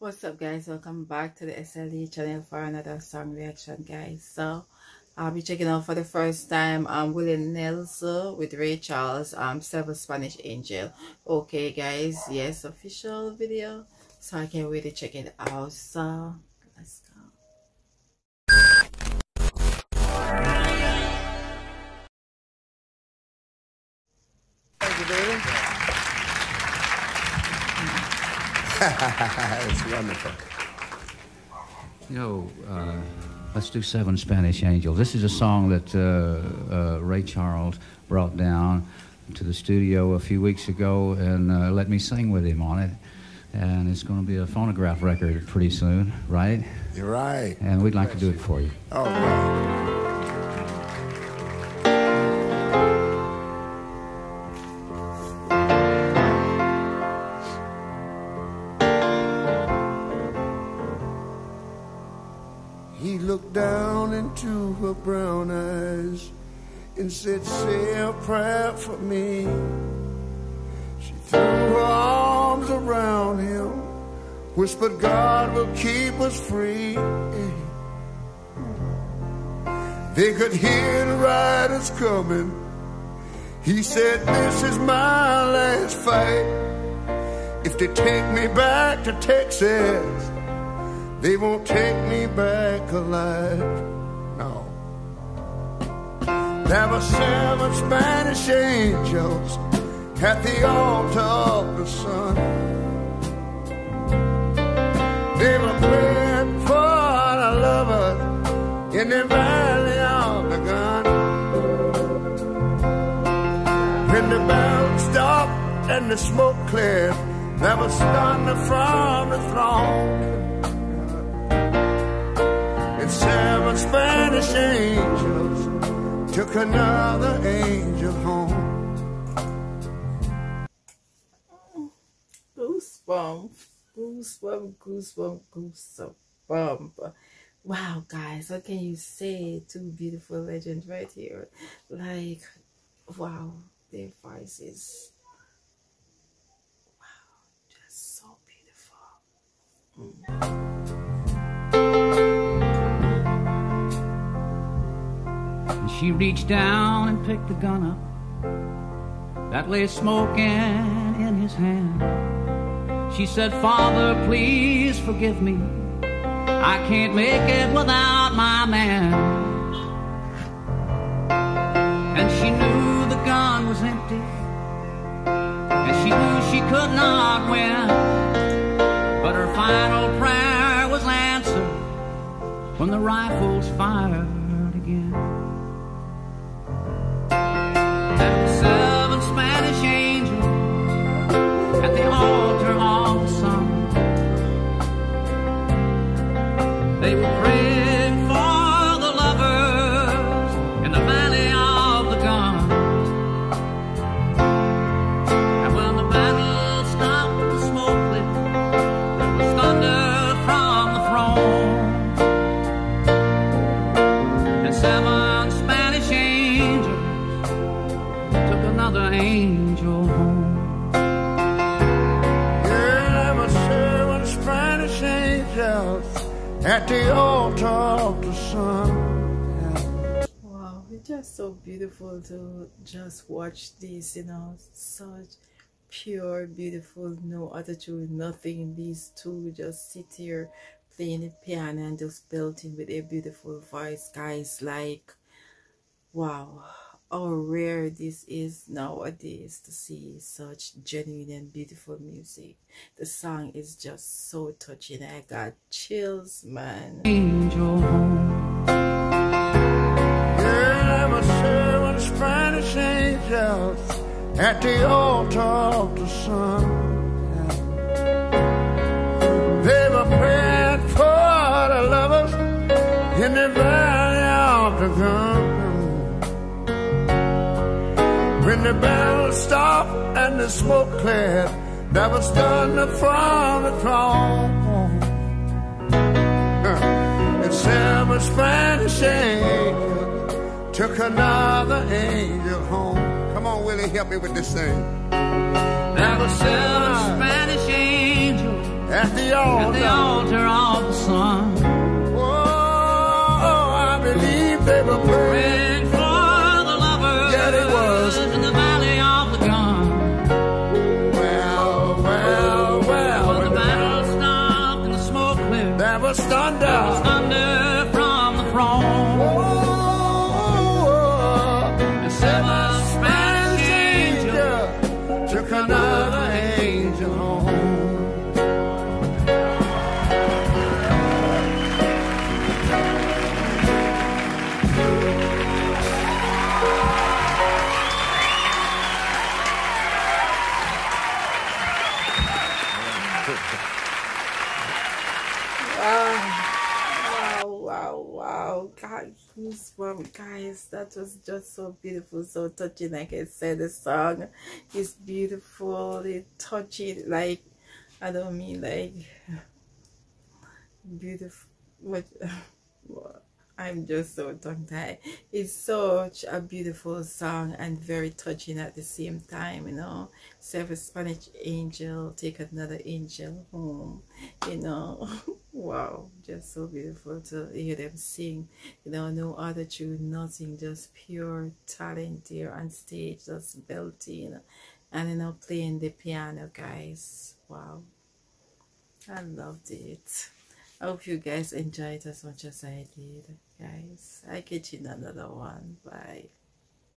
What's up guys? Welcome back to the SLE channel for another song reaction guys. So I'll be checking out for the first time um Willie Nelson with Ray Charles um Seven Spanish Angel. Okay guys, yes official video. So I can't wait to check it out. So it's wonderful. You know, uh, let's do Seven Spanish Angels. This is a song that uh, uh, Ray Charles brought down to the studio a few weeks ago and uh, let me sing with him on it. And it's going to be a phonograph record pretty soon, right? You're right. And we'd like to do it for you. Oh, wow. He looked down into her brown eyes and said, Say a prayer for me. She threw her arms around him, whispered, God will keep us free. They could hear the riders coming. He said, This is my last fight. If they take me back to Texas, they won't take me back alive. No. There were seven Spanish angels at the altar of the sun. They were praying for the lovers in the valley of the gun. When the bell stopped and the smoke cleared, there was thunder from the throne. And seven Spanish angels took another angel home. Goosebump, goosebump, goosebump, goosebump. Wow, guys, what can you say? Two beautiful legends right here. Like, wow, their voices. Wow, just so beautiful. Mm. She reached down and picked the gun up that lay smoking in his hand. She said, Father, please forgive me. I can't make it without my man. And she knew the gun was empty. And she knew she could not win. But her final prayer was answered when the rifles fired again. At the altar of the sun. Wow, it's just so beautiful to just watch this, you know, such pure, beautiful, no attitude, nothing. These two just sit here playing the piano and just belting with their beautiful voice, guys. Like, wow, how rare this is nowadays to see such genuine and beautiful music. The song is just so touching. I got chills, man. Angel home. Yeah, there were seven Spanish angels at the altar of the sun. They were praying for the lovers in the valley of the gun. When the bell stopped and the smoke cleared, there was thunder from the throne. And seven Spanish angels took another angel home. Come on, Willie, help me with this thing. There were seven Spanish angels at the altar, at the altar of the sun. Wow, wow, wow. God, goosebumps, guys. That was just so beautiful, so touching. Like I said, the song is beautiful. It touching, like, I don't mean like beautiful. What? I'm just so tongue tied. It's such a beautiful song and very touching at the same time, you know. Serve a Spanish angel, take another angel home, you know. wow, just so beautiful to hear them sing. You know, no other tune, nothing, just pure talent here on stage, just belting and you know, playing the piano, guys. Wow, I loved it. I hope you guys enjoyed as much as I did, guys. I get you in another one. Bye.